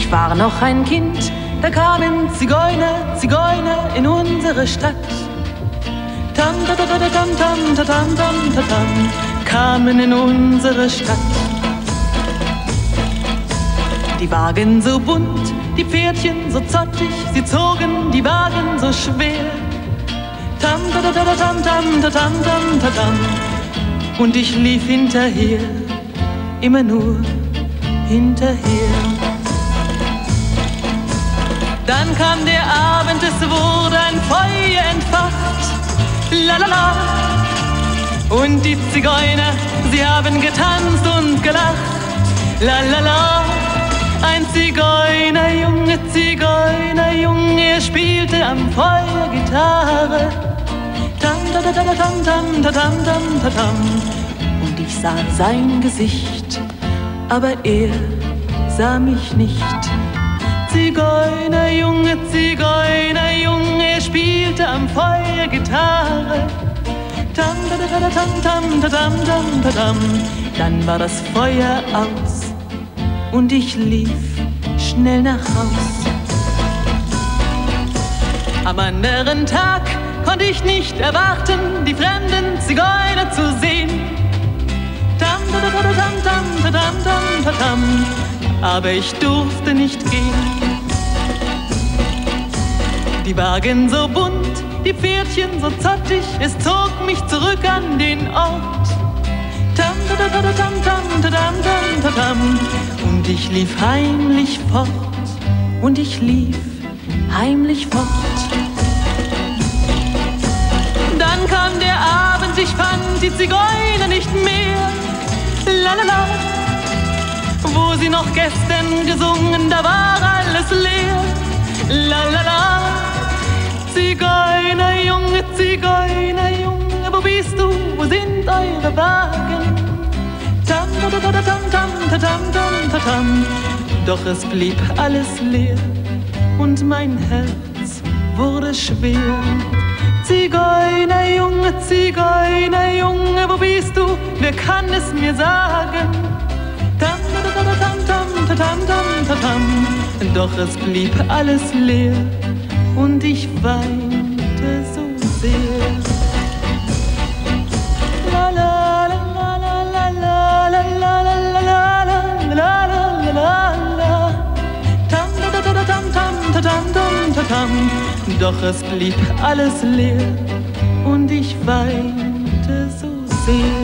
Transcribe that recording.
Ich war noch ein Kind, da kamen Zigeuner, Zigeuner in unsere Stadt. Tam, ta, ta, ta, tam, tam, ta, tam, tam, ta, tam, kamen in unsere Stadt. Die Wagen so bunt, die Pferdchen so zottig, sie zogen die Wagen so schwer. Tam, ta, ta, ta, tam, tam, ta, tam, tam, ta, tam. Und ich lief hinterher, immer nur hinterher. Dann kam der Abend, es wurde ein Feuer entfacht. La la la. Und die Zigeuner, sie haben getanzt und gelacht. La la la. Ein Zigeunerjunge, Zigeunerjunge, er spielte am Feuer Gitarre. Tam da da da da tam tam da tam tam tam. Und ich sah sein Gesicht, aber er sah mich nicht. Zigeunerjunge, Zigeunerjunge, er spielte am Feuer Gitarre. Tam, tam, tam, tam, tam, tam. Dann war das Feuer aus und ich lief schnell nach Haus. Am anderen Tag konnte ich nicht erwarten, die fremden aber ich durfte nicht gehen. Die Wagen so bunt, die Pferdchen so zottig, es zog mich zurück an den Ort. Tam, tam, tam, tam, tam, tam, tam, tam. Und ich lief heimlich fort, und ich lief heimlich fort. Dann kam der Abend, ich fand die Zigeuner nicht mehr. La la la. Wo sie noch gestern gesungen, da war alles leer. La la la, Zigeuner, Junge, Zigeuner, Junge, wo bist du? Wo sind eure Wagen? Tam, tam, tam, tam, tam, tam, tam, tam. Doch es blieb alles leer und mein Herz wurde schwer. Zigeuner, Junge, Zigeuner, Junge, wo bist du? Wer kann es mir sagen? tatam, tam, tatam. Doch es blieb alles leer und ich weinte so sehr. doch es blieb alles leer und ich weinte so sehr.